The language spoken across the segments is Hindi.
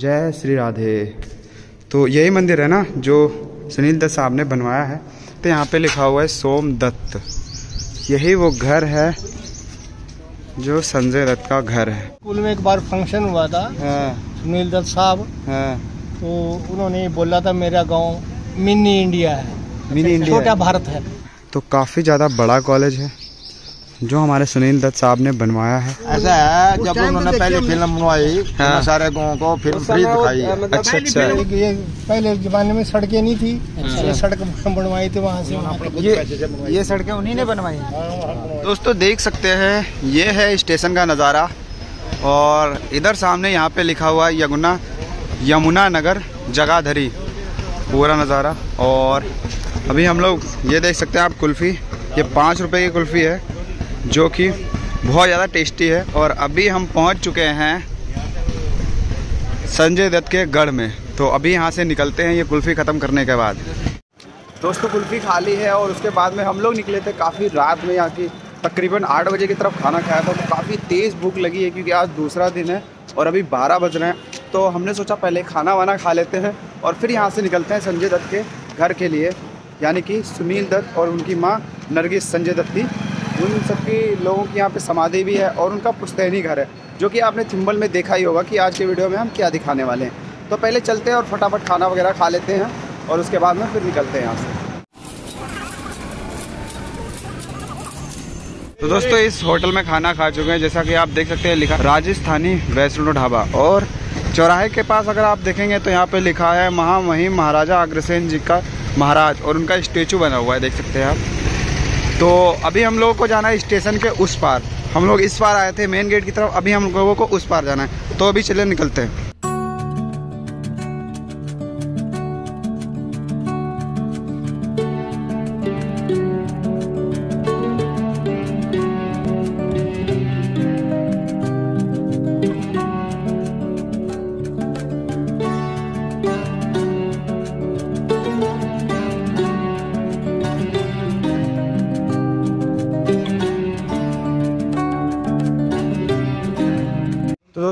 जय श्री राधे। तो यही मंदिर है ना जो सुनील दत्त साहब ने बनवाया है। तो यहाँ पे लिखा हुआ है सोम दत्त। यही वो घर है जो संजय दत्त का घर है। स्कूल में एक बार फ़ंक्शन हुआ था हाँ। सुनील दत्त साहब। हाँ। तो उन्होंने बोला था मेरा गाँव मिनी इंडिया है। मिनी इंडिया छोटा भारत है। तो काफ़ी ज़्यादा बड़ा कॉलेज है। जो हमारे सुनील दत्त साहब ने बनवाया है। ऐसा है जब उन्होंने पहले फ़िल्म बनवाई हाँ। सारे गाँव को फ़िल्म फ्री दिखाई है। अच्छा अच्छा। ये पहले जमाने में सड़कें नहीं थी ये सड़क बनवाई थी वहाँ से। ये ये सड़कें उन्हीं ने बनवाई। दोस्तों देख सकते हैं ये है स्टेशन का नज़ारा और इधर सामने यहाँ पे लिखा हुआ है यमुना यमुना नगर जगाधरी पूरा नज़ारा। और अभी हम लोग ये देख सकते हैं आप कुल्फ़ी ये पाँच रुपए की कुल्फ़ी है। जो कि बहुत ज़्यादा टेस्टी है और अभी हम पहुँच चुके हैं संजय दत्त के गढ़ में। तो अभी यहाँ से निकलते हैं, ये कुल्फ़ी ख़त्म करने के बाद। दोस्तों, कुल्फ़ी खा ली है और उसके बाद में हम लोग निकले थे काफ़ी रात में यहाँ की। तकरीबन आठ बजे की तरफ़ खाना खाया था तो काफ़ी तेज़ भूख लगी है क्योंकि आज दूसरा दिन है और अभी बारह बज रहे हैं। तो हमने सोचा पहले खाना वाना खा लेते हैं और फिर यहाँ से निकलते हैं संजय दत्त के घर के लिए, यानी कि सुनील दत्त और उनकी माँ नरगिस संजय दत्त थी उन सबकी लोगों की यहाँ पे समाधि भी है और उनका पुश्तैनी घर है, जो कि आपने थिम्बल में देखा ही होगा कि आज के वीडियो में हम क्या दिखाने वाले हैं। तो पहले चलते हैं और फटाफट खाना वगैरह खा लेते हैं और उसके बाद में फिर निकलते हैं यहाँ से। तो दोस्तों, इस होटल में खाना खा चुके हैं। जैसा कि आप देख सकते हैं, लिखा राजस्थानी वैष्णो ढाबा और चौराहे के पास अगर आप देखेंगे तो यहाँ पे लिखा है महामहिम महाराजा अग्रसेन जी का महाराज और उनका स्टेचू बना हुआ है, देख सकते हैं आप। तो अभी हम लोगों को जाना है स्टेशन के उस पार। हम लोग इस पार आए थे, मेन गेट की तरफ़। अभी हम लोगों को उस पार जाना है। तो अभी चले निकलते हैं।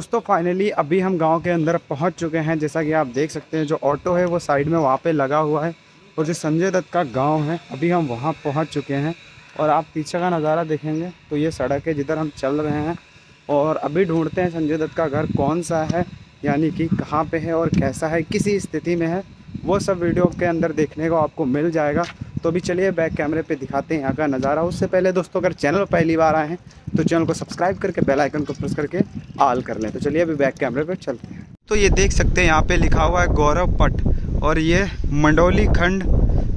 दोस्तों फाइनली अभी हम गाँव के अंदर पहुँच चुके हैं। जैसा कि आप देख सकते हैं, जो ऑटो है, वो साइड में वहाँ पे लगा हुआ है और जो संजय दत्त का गाँव है, अभी हम वहाँ पहुँच चुके हैं और आप पीछे का नज़ारा देखेंगे तो ये सड़क है जिधर हम चल रहे हैं और अभी ढूंढते हैं संजय दत्त का घर कौन सा है, यानी कि कहाँ पे है और कैसा है, किसी स्थिति में है। वो सब वीडियो के अंदर देखने को आपको मिल जाएगा। तो अभी चलिए बैक कैमरे पे दिखाते हैं यहाँ का नज़ारा। उससे पहले दोस्तों, अगर चैनल पर पहली बार आए हैं तो चैनल को सब्सक्राइब करके, बेल आइकन को प्रेस करके ऑल कर लें। तो चलिए अभी बैक कैमरे पर चलते हैं। तो ये देख सकते हैं यहाँ पे लिखा हुआ है गौरव पट और ये मंडोली खंड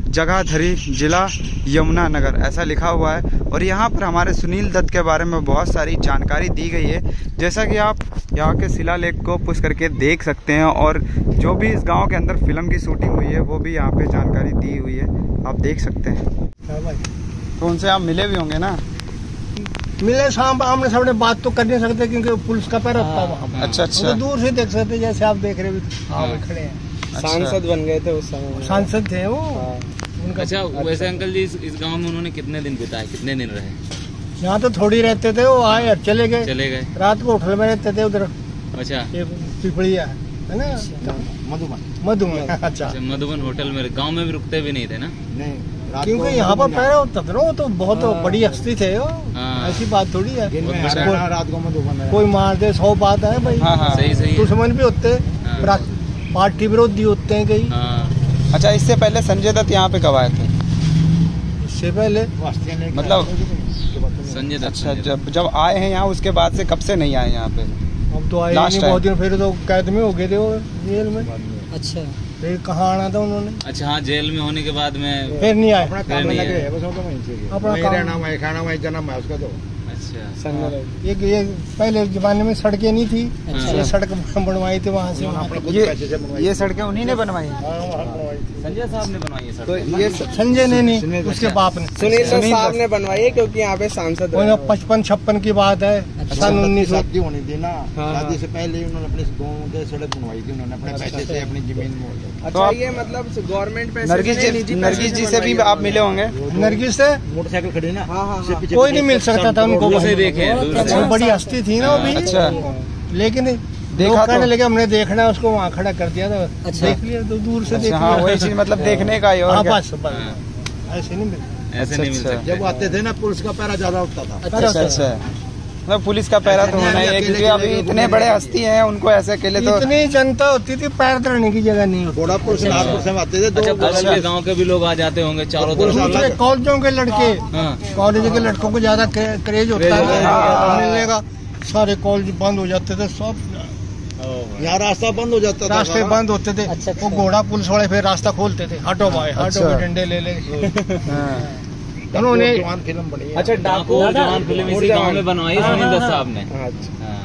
जगाधरी जिला यमुना नगर ऐसा लिखा हुआ है। और यहाँ पर हमारे सुनील दत्त के बारे में बहुत सारी जानकारी दी गई है। जैसा कि आप यहाँ के शिलालेख को पुश करके देख सकते हैं और जो भी इस गाँव के अंदर फ़िल्म की शूटिंग हुई है वो भी यहाँ पे जानकारी दी हुई है। आप देख सकते हैं। हाँ भाई। तो उनसे आप मिले भी होंगे ना? मिले शाम आमने सामने बात तो कर नहीं सकते क्योंकि पुलिस का पैर होता है वहाँ अच्छा अच्छा तो दूर से देख सकते जैसे आप देख रहे हाँ खड़े हैं। सांसद बन गए थे उस समय। सांसद थे वो। उनका अच्छा वैसे अंकल जी इस, गाँव में उन्होंने कितने दिन बिताए कितने दिन रहे? यहाँ तो थोड़ी रहते थे वो आए और चले गए। चले गए। रात को होटल में रहते थे उधर। अच्छा। ये पिपड़िया है ना? मधुबन। मधुबन अच्छा। अच्छा मधुबन होटल में गाँव में भी रुकते भी नहीं थे ना? नहीं। क्योंकि यहाँ पर पैर वो तो बहुत बड़ी हस्ती थे हाँ। ऐसी बात थोड़ी है। रात को कोई मार दे सौ बात है भाई। हाँ हाँ। सही सही दुश्मन भी होते हाँ। पार्टी विरोधी होते हैं कई। हाँ। अच्छा इससे पहले संजय दत्त यहाँ पे कब आए थे? इससे पहले? मतलब- संजय दत्त अच्छा जब जब आए हैं यहाँ उसके बाद से कब से नहीं आए यहाँ पे? अब तो आए नहीं बहुत दिन फिर तो कैद में हो गए थे वो जेल में। अच्छा। फिर कहाँ आना था उन्होंने? अच्छा हाँ जेल में होने के बाद में फिर नहीं आए। अपना काम में नहीं लगे है। है बस वो तो वहीं से। ही अपना वहीं काम- रहना वहीं खाना वहीं जन्म है उसका तो। अच्छा। ये ये पहले जमाने में सड़कें नहीं थी अच्छा। ये सड़क बनवाई थी वहाँ से। ये ये सड़कें उन्हीं ने बनवाई? हाँ, वहाँ बनवाई थी। संजय साहब ने बनवाई है तो ये संजय ने नहीं उसके बाप ने। सुनील साहब ने बनवाई है क्योंकि यहाँ पे सांसद पचपन छप्पन की बात है। सन उन्नीस सौ शादी होनी थी ना। शादी से पहले उन्होंने अपने गाँव के सड़क बनवाई थी उन्होंने अपने पैसे से अपनी ज़मीन मोड़ ली तो अच्छा ये मतलब गवर्नमेंट पैसे नरगिस जी नरगिस जी से भी आप मिले होंगे? नरगिस से? मोटरसाइकिल खड़ी ना हाँ, हाँ, हाँ। कोई नहीं मिल सकता था उनको। देखे। वो बड़ी हस्ती थी ना वो भी। अच्छा। लेकिन देखा तो लगे हमने देखना है उसको वहाँ खड़ा कर दिया था। अच्छा। देख लिया तो दूर से देख अच्छा, हाँ वही चीज़ मतलब देखने का ही और हाँ? बस ऐसे नहीं मिलता। ऐसे नहीं मिल अच्छा, जब आते थे ना पुलिस का पैरा ज़्यादा उठता था। अच्छा। अच्छा। मतलब पुलिस का पैरा तो होना ही है क्योंकि अभी इतने बड़े हस्ती हैं उनको ऐसे अकेले तो इतनी जनता होती थी पैर धरने की जगह नहीं होती। घोड़ापुर अच्छा। से नागपुर से आते थे अच्छा दो गाँव के भी लोग आ जाते होंगे चारों तरफ़। कॉलेजों के लड़के हाँ। कॉलेज के लड़कों को ज़्यादा क्रेज होता है सारे कॉलेज बंद हो जाते थे सब यहाँ रास्ता बंद हो जाता था। रास्ते बंद होते थे। अच्छा, वो अच्छा। घोड़ा पुलिस वाले फिर रास्ता खोलते थे। हटो भाई हटो अच्छा। डंडे ले ले। हाँ। उन्होंने फ़िल्म बनी अच्छा डाकू फ़िल्म इसी गाँव में बनवाई सुनील साहब ने। अच्छा। हाँ।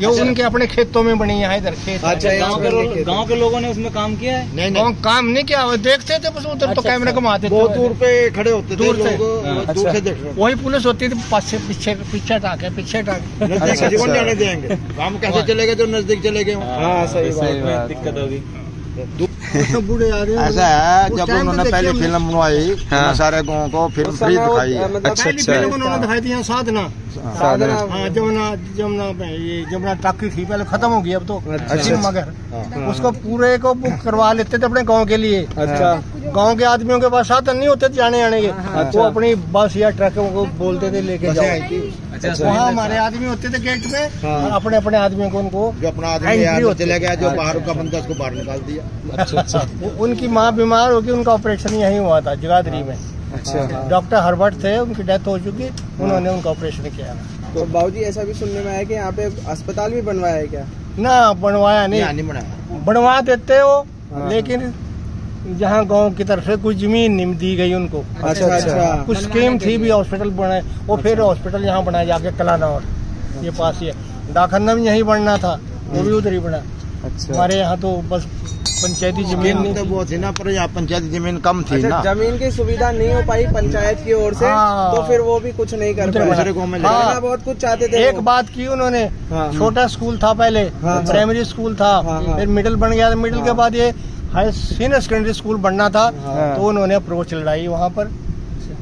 ये उनके अपने खेतों में बनी यहाँ इधर खेत अच्छा, है। गाँव के गाँव के लोगों ने उसमें काम किया है? नहीं गाँव नहीं। काम नहीं किया वो देखते थे बस उधर तो अच्छा, कैमरे अच्छा। घुमाते थे बहुत दूर पे खड़े होते थे दूर हाँ, दूर अच्छा। से देख रहे वही पुलिस होती थी पास से पीछे पीछे टाके पीछे टाके नज़दीक अच्छा, अच्छा। आने देंगे? काम कैसे चले गए जो नज़दीक चले गए हाँ? सही बात सही बात दिक्कत होगी। बूढ़े आ ऐसा है जब उन्होंने पहली फ़िल्म बनवाई हाँ। हाँ। सारे गाँव को फ़िल्म फ्री दिखाई मतलब अच्छा, अच्छा। फ़िल्म उन्होंने दिखाई थी यहाँ साधना साधना हाँ जमुना जमुना पे ये जमुना टाकी थी पहले खत्म हो गई अब तो अच्छा। मगर उसको पूरे को बुक करवा लेते थे अपने गाँव के लिए अच्छा गाँव के आदमियों के पास साधन नहीं होते थे जाने आने के। वो अपनी बस या ट्रक को बोलते थे लेके जाओ। अच्छा वहाँ हमारे आदमी होते थे गेट पे और अपने अपने आदमियों को उनको जो अपना आदमी चले गया जो बाहर का बंदा उसको बाहर निकाल दिया। अच्छा अच्छा। उनकी माँ बीमार होगी उनका ऑपरेशन यही हुआ था जगाधरी में। अच्छा। डॉक्टर हर्बर्ट थे उनकी डेथ हो चुकी उन्होंने उनका ऑपरेशन किया तो बाबूजी ऐसा भी सुनने में आया कि यहाँ पे अस्पताल भी बनवाया है क्या? ना बनवाया नहीं। नहीं बनाया बनवा देते हो हाँ। लेकिन जहाँ गाँव की तरफ़ से कुछ ज़मीन नहीं दी गई उनको। अच्छा अच्छा। कुछ स्कीम थी भी हॉस्पिटल बनाए वो फिर हॉस्पिटल यहाँ बनाया जाके कलानौर ये पास ही है। डाकन्ना भी यहीं बनना था वो भी उधर ही बना। अच्छा। हमारे यहाँ तो बस पंचायती ज़मीन ज़मीन नहीं तो थी। वो थी ना पर यहाँ पंचायत ज़मीन कम थी अच्छा ना। ज़मीन की सुविधा नहीं हो पाई पंचायत की ओर से हाँ। तो फिर वो भी कुछ नहीं कर पाए। हाँ। बहुत कुछ चाहते थे एक बात की उन्होंने हाँ। छोटा स्कूल था पहले। प्राइमरी स्कूल था। फिर मिडिल बन गया मिडिल के बाद ये हाई सीनियर सेकेंडरी स्कूल बनना था हाँ। तो उन्होंने अप्रोच लड़ाई वहाँ पर।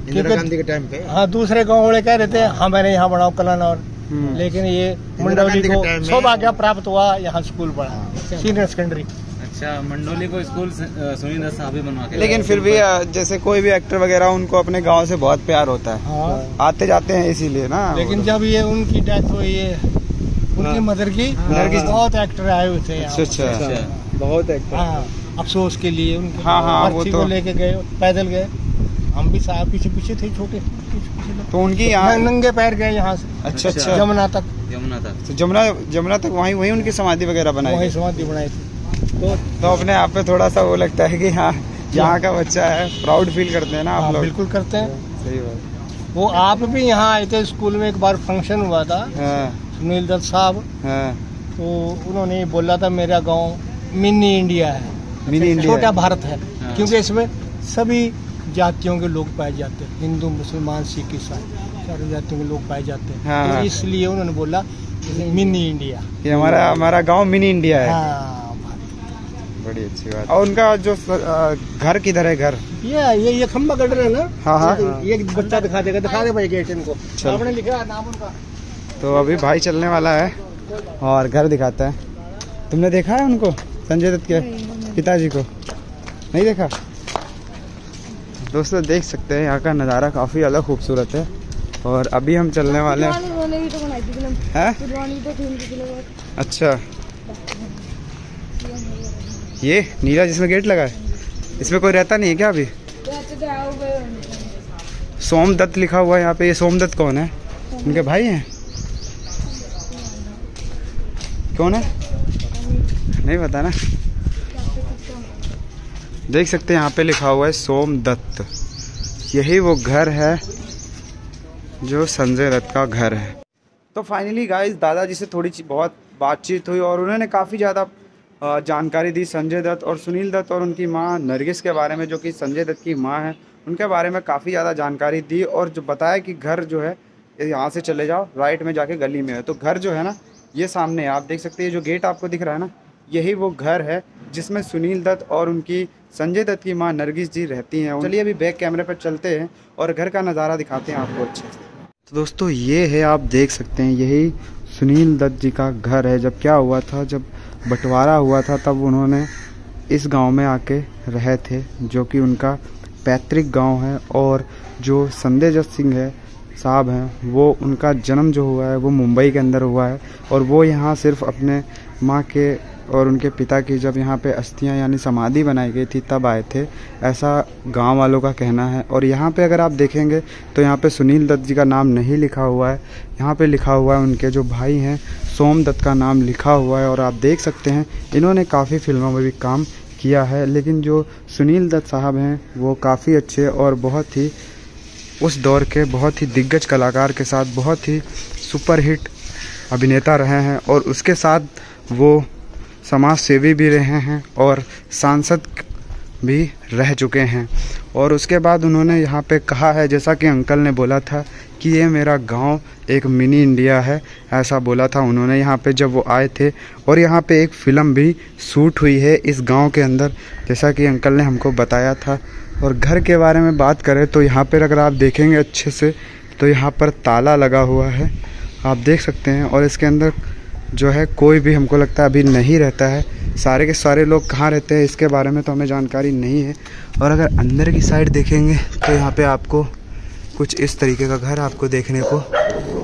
इंदिरा गांधी के टाइम पे? हाँ दूसरे गाँव वाले कह रहे थे हाँ। मैंने यहाँ बढ़ाओ कलन और। लेकिन ये मंडौली को सौभाग्य प्राप्त हुआ यहाँ स्कूल बढ़ा सीनियर सेकेंडरी। अच्छा मंडोली को स्कूल से- सुनील दत्त साहब ही बनवा के लेकिन फिर भी जैसे कोई भी एक्टर वगैरह उनको अपने गाँव से बहुत प्यार होता है। हाँ। आते जाते हैं इसीलिए ना। लेकिन जब ये उनकी डेथ हुई है उनकी मदर की बहुत एक्टर आए हुए थे अच्छा अच्छा। अच्छा बहुत एक्टर हाँ। अफसोस के लिए उनके हाँ, हाँ, वो तो- लेके गए पैदल गए। हम भी साहब पीछे पीछे थे छोटे। पीछे पीछे तो उनकी यहाँ नंगे- पैर गए यहाँ से। अच्छा अच्छा। जमुना तक। यमुना था तो जमुना जमुना तक वहीं वहीं उनकी समाधि वगैरह बनाई वही। समाधि बनाई थी। तो तो अपने आप पे थोड़ा सा वो लगता है कि हाँ यहाँ का बच्चा है प्राउड फील करते हैं ना हाँ आप लोग। बिल्कुल करते हैं। सही बात। वो आप भी यहाँ आए थे स्कूल में एक बार फ़ंक्शन हुआ था। हाँ। सुनील दत्त साहब। हाँ। तो उन्होंने बोला था मेरा गाँव मिनी इंडिया है। मिनी इंडिया छोटा भारत है हाँ। क्योंकि इसमें सभी जातियों के लोग पाए जाते हैं। हिंदू मुसलमान सिख ईसाई सारी जातियों के लोग पाए जाते हैं। हाँ, तो हाँ। इसलिए उन्होंने बोला मिनी इंडिया। ये हमारा हमारा गाँव मिनी इंडिया है। हाँ बड़ी अच्छी बात। और उनका जो घर किधर है घर? ये ये ये खम्बा कट रहे है ना? हाँ हाँ ये बच्चा दिखा देगा दिखा दे भाई गेट इनको। आपने लिखा है नाम उनका। तो अभी भाई चलने वाला है और घर दिखाता है। तुमने देखा है उनको? संजय दत्त के पिताजी को। नहीं देखा? दोस्तों देख सकते हैं यहाँ का नज़ारा काफ़ी अलग खूबसूरत है। और अभी हम चलने वाले हैं। तो फ़िल्म। हैं? तो फ़िल्म अच्छा। ये नीला जिसमें गेट लगा है? इसमें कोई रहता नहीं है क्या अभी? गए सोम दत्त लिखा हुआ है यहाँ पे। ये सोम दत्त कौन है? उनके भाई हैं? कौन है? नहीं पता ना। देख सकते हैं, यहाँ पे लिखा हुआ है सोम दत्त। यही वो घर है जो संजय दत्त का घर है। तो फाइनली गाइस दादाजी से थोड़ी बहुत बातचीत हुई और उन्होंने काफ़ी ज़्यादा जानकारी दी संजय दत्त और सुनील दत्त और उनकी माँ नरगिस के बारे में, जो कि संजय दत्त की माँ है, उनके बारे में काफ़ी ज़्यादा जानकारी दी और जो बताया कि घर जो है यहाँ से चले जाओ राइट में जाके गली में है। तो घर जो है ना, ये सामने है। आप देख सकते हैं जो गेट आपको दिख रहा है ना यही वो घर है जिसमें सुनील दत्त और उनकी संजय दत्त की माँ नरगिस जी रहती हैं। चलिए अभी बैक कैमरे पर चलते हैं और घर का नज़ारा दिखाते हैं आपको अच्छे से। तो दोस्तों, ये है आप देख सकते हैं, यही सुनील दत्त जी का घर है। जब क्या हुआ था, जब बंटवारा हुआ था, तब उन्होंने इस गाँव में आके रहे थे, जो कि उनका पैतृक गाँव है और जो संजय दत्त सिंह है, साहब हैं, वो उनका जन्म जो हुआ है, वो मुंबई के अंदर हुआ है और वो यहाँ सिर्फ़ अपने माँ के और उनके पिता की जब यहाँ पे अस्थियाँ यानी समाधि बनाई गई थी, तब आए थे। ऐसा गाँव वालों का कहना है। और यहाँ पे अगर आप देखेंगे तो यहाँ पे सुनील दत्त जी का नाम नहीं लिखा हुआ है। यहाँ पे लिखा हुआ है उनके जो भाई हैं, सोम दत्त का नाम लिखा हुआ है। और आप देख सकते हैं, इन्होंने काफ़ी फ़िल्मों में भी काम किया है। लेकिन जो सुनील दत्त साहब हैं, वो काफ़ी अच्छे और बहुत ही उस दौर के बहुत ही दिग्गज कलाकार के साथ बहुत ही सुपरहिट अभिनेता रहे हैं। और उसके साथ वो समाज सेवी भी रहे हैं और सांसद भी रह चुके हैं। और उसके बाद उन्होंने यहाँ पे कहा है, जैसा कि अंकल ने बोला था कि ये मेरा गाँव एक मिनी इंडिया है, ऐसा बोला था उन्होंने यहाँ पे जब वो आए थे। और यहाँ पे एक फ़िल्म भी शूट हुई है इस गाँव के अंदर, जैसा कि अंकल ने हमको बताया था। और घर के बारे में बात करें तो यहाँ पर अगर आप देखेंगे अच्छे से तो यहाँ पर ताला लगा हुआ है। आप देख सकते हैं और इसके अंदर जो है कोई भी हमको लगता है अभी नहीं रहता है। सारे के सारे लोग कहाँ रहते हैं, इसके बारे में तो हमें जानकारी नहीं है। और अगर अंदर की साइड देखेंगे तो यहाँ पे आपको कुछ इस तरीके का घर आपको देखने को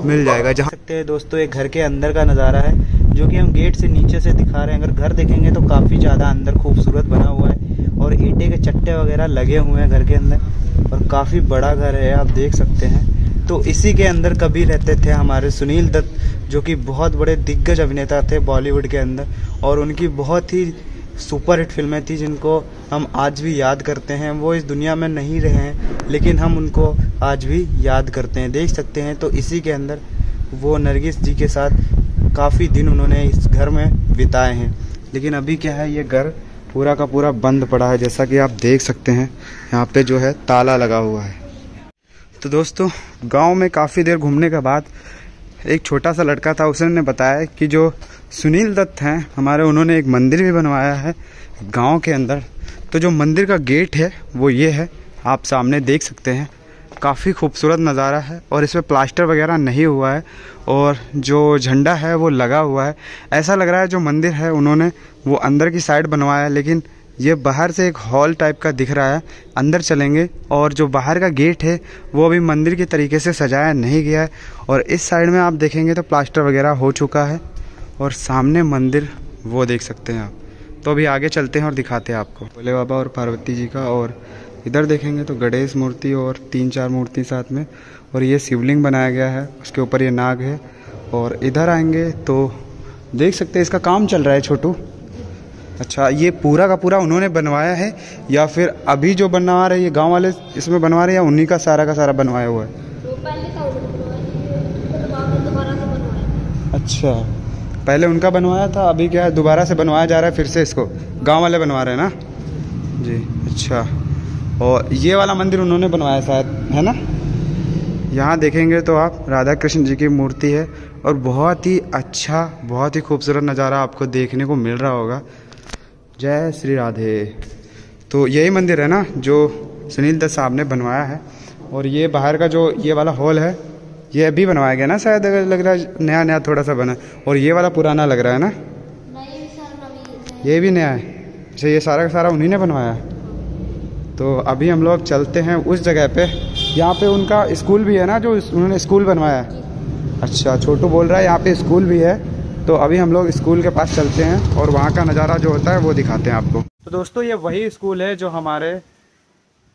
मिल जाएगा, जहाँ सकते हैं दोस्तों, एक घर के अंदर का नज़ारा है, जो कि हम गेट से नीचे से दिखा रहे हैं। अगर घर देखेंगे तो काफ़ी ज़्यादा अंदर खूबसूरत बना हुआ है और ईंटे के चट्टे वगैरह लगे हुए हैं घर के अंदर। और काफ़ी बड़ा घर है, आप देख सकते हैं। तो इसी के अंदर कभी रहते थे हमारे सुनील दत्त, जो कि बहुत बड़े दिग्गज अभिनेता थे बॉलीवुड के अंदर, और उनकी बहुत ही सुपरहिट फ़िल्में थी जिनको हम आज भी याद करते हैं। वो इस दुनिया में नहीं रहे हैं, लेकिन हम उनको आज भी याद करते हैं। देख सकते हैं तो इसी के अंदर वो नरगिस जी के साथ काफ़ी दिन उन्होंने इस घर में बिताए हैं। लेकिन अभी क्या है, ये घर पूरा का पूरा बंद पड़ा है, जैसा कि आप देख सकते हैं। यहाँ पे जो है ताला लगा हुआ है। तो दोस्तों, गाँव में काफ़ी देर घूमने के बाद एक छोटा सा लड़का था उसने बताया कि जो सुनील दत्त हैं, हमारे उन्होंने एक मंदिर भी बनवाया है गाँव के अंदर। तो जो मंदिर का गेट है, वो ये है, आप सामने देख सकते हैं। काफ़ी खूबसूरत नज़ारा है और इसमें प्लास्टर वगैरह नहीं हुआ है और जो झंडा है, वो लगा हुआ है। ऐसा लग रहा है जो मंदिर है, उन्होंने वो अंदर की साइड बनवाया है, लेकिन ये बाहर से एक हॉल टाइप का दिख रहा है, अंदर चलेंगे और जो बाहर का गेट है, वो अभी मंदिर के तरीके से सजाया नहीं गया है और इस साइड में आप देखेंगे तो प्लास्टर वगैरह हो चुका है और सामने मंदिर, वो देख सकते हैं आप। तो अभी आगे चलते हैं और दिखाते हैं आपको। भोले बाबा और पार्वती जी का और इधर देखेंगे तो गणेश मूर्ति और तीन चार मूर्ति साथ में और ये शिवलिंग बनाया गया है, उसके ऊपर ये नाग है और इधर आएँगे तो देख सकते हैं इसका काम चल रहा है छोटू। अच्छा ये पूरा का पूरा उन्होंने बनवाया है या फिर अभी जो बनवा रहे ये गाँव वाले इसमें बनवा रहे हैं या उन्हीं का सारा का सारा बनवाया हुआ है? से बनवाया अच्छा पहले उनका बनवाया था अभी क्या है दोबारा से बनवाया जा रहा है फिर से इसको गाँव वाले बनवा रहे हैं ना? जी अच्छा और ये वाला मंदिर उन्होंने बनवाया शायद है ना? यहाँ देखेंगे तो आप राधा कृष्ण जी की मूर्ति है और बहुत ही अच्छा बहुत ही खूबसूरत नज़ारा आपको देखने को मिल रहा होगा। जय श्री राधे। तो यही मंदिर है ना, जो सुनील दत्त साहब ने बनवाया है। और ये बाहर का जो ये वाला हॉल है, ये अभी बनवाया गया ना शायद, अगर लग रहा है नया नया थोड़ा सा बना। और ये वाला पुराना लग रहा है ना? ये भी नया है। अच्छा ये सारा का सारा उन्हीं ने बनवाया? है तो अभी हम लोग चलते हैं उस जगह पे। यहाँ पे उनका स्कूल भी है ना, जो उन्होंने स्कूल बनवाया है। अच्छा छोटू बोल रहा है, यहाँ पे स्कूल भी है। तो अभी हम लोग स्कूल के पास चलते हैं और वहाँ का नज़ारा जो होता है वो दिखाते हैं आपको। तो दोस्तों ये वही स्कूल है जो हमारे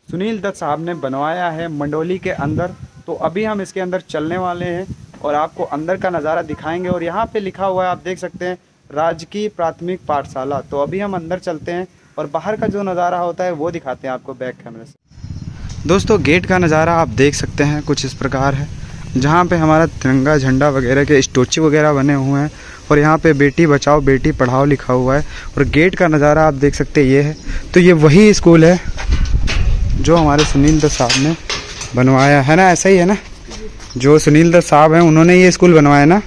सुनील दत्त साहब ने बनवाया है मंडोली के अंदर। तो अभी हम इसके अंदर चलने वाले हैं और आपको अंदर का नज़ारा दिखाएँगे और यहाँ पे लिखा हुआ है आप देख सकते हैं राजकीय प्राथमिक पाठशाला। तो अभी हम अंदर चलते हैं और बाहर का जो नज़ारा होता है वो दिखाते हैं आपको बैक कैमरे से। दोस्तों गेट का नज़ारा आप देख सकते हैं कुछ इस प्रकार है जहाँ पे हमारा तिरंगा झंडा वगैरह के स्टोची वगैरह बने हुए हैं और यहाँ पे बेटी बचाओ, बेटी पढ़ाओ लिखा हुआ है और गेट का नज़ारा आप देख सकते हैं, ये है। तो ये वही स्कूल है जो हमारे सुनील दत्त साहब ने बनवाया है ना, ऐसा ही है ना? जो सुनील दत्त साहब हैं, उन्होंने ये स्कूल बनवाया ना?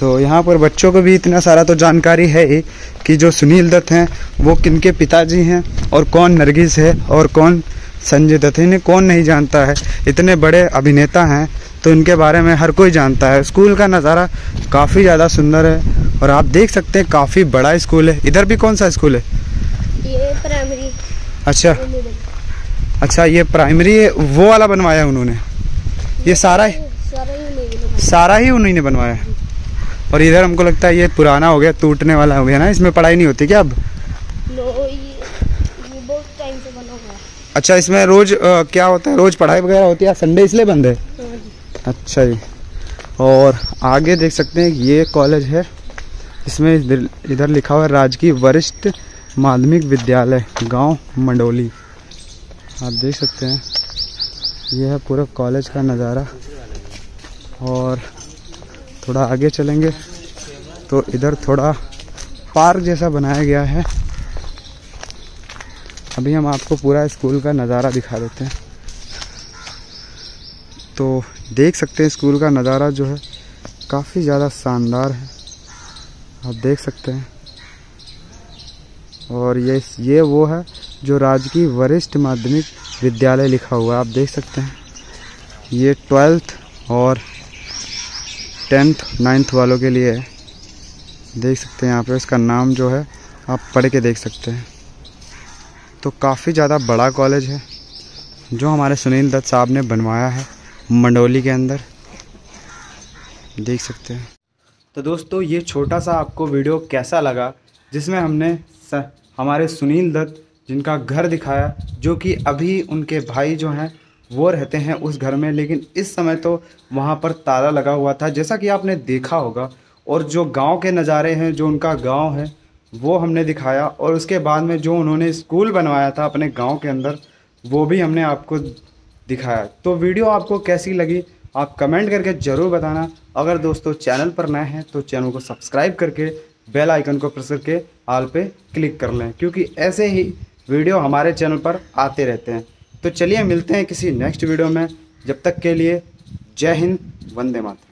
तो यहाँ पर बच्चों को भी इतना सारा तो जानकारी है ही कि जो सुनील दत्त हैं, वो किन के पिताजी हैं और कौन नरगिस है और कौन संजय दत्त इन्हें कौन नहीं जानता है। इतने बड़े अभिनेता हैं तो इनके बारे में हर कोई जानता है। स्कूल का नज़ारा काफ़ी ज़्यादा सुंदर है और आप देख सकते हैं काफ़ी बड़ा स्कूल है। इधर भी कौन सा स्कूल है? ये प्राइमरी अच्छा। अच्छा ये प्राइमरी है वो वाला बनवाया उन्होंने। ये सारा ही सारा ही उन्हीं ने बनवाया। है और इधर हमको लगता है ये पुराना हो गया टूटने वाला हो गया ना? इसमें पढ़ाई नहीं होती क्या अब? अच्छा इसमें रोज अ, क्या होता है? रोज पढ़ाई वगैरह होती है संडे इसलिए बंद है? अच्छा जी। और आगे देख सकते हैं, ये कॉलेज है। इसमें इधर लिखा हुआ है, राजकीय वरिष्ठ माध्यमिक विद्यालय, गाँव मंडोली। आप देख सकते हैं, यह है पूरा कॉलेज का नज़ारा। और थोड़ा आगे चलेंगे तो इधर थोड़ा पार्क जैसा बनाया गया है। अभी हम आपको पूरा स्कूल का नज़ारा दिखा देते हैं। तो देख सकते हैं स्कूल का नज़ारा जो है, काफ़ी ज़्यादा शानदार है। आप देख सकते हैं। और ये ये वो है जो राजकीय वरिष्ठ माध्यमिक विद्यालय लिखा हुआ है, आप देख सकते हैं। ये ट्वेल्थ और टेंथ, नाइन्थ वालों के लिए है। देख सकते हैं यहाँ पे इसका नाम जो है, आप पढ़ के देख सकते हैं। तो काफ़ी ज़्यादा बड़ा कॉलेज है, जो हमारे सुनील दत्त साहब ने बनवाया है। मंडोली के अंदर। देख सकते हैं। तो दोस्तों ये छोटा सा आपको वीडियो कैसा लगा जिसमें हमने स, हमारे सुनील दत्त जिनका घर दिखाया जो कि अभी उनके भाई जो हैं वो रहते हैं उस घर में लेकिन इस समय तो वहाँ पर ताला लगा हुआ था जैसा कि आपने देखा होगा। और जो गाँव के नज़ारे हैं जो उनका गाँव है वो हमने दिखाया और उसके बाद में जो उन्होंने स्कूल बनवाया था अपने गाँव के अंदर वो भी हमने आपको दिखाया। तो वीडियो आपको कैसी लगी, आप कमेंट करके ज़रूर बताना। अगर दोस्तों चैनल पर नए हैं तो चैनल को सब्सक्राइब करके, बेल आइकन को प्रेस करके आल पे क्लिक कर लें, क्योंकि ऐसे ही वीडियो हमारे चैनल पर आते रहते हैं। तो चलिए मिलते हैं किसी नेक्स्ट वीडियो में। जब तक के लिए जय हिंद, वंदे मातरम।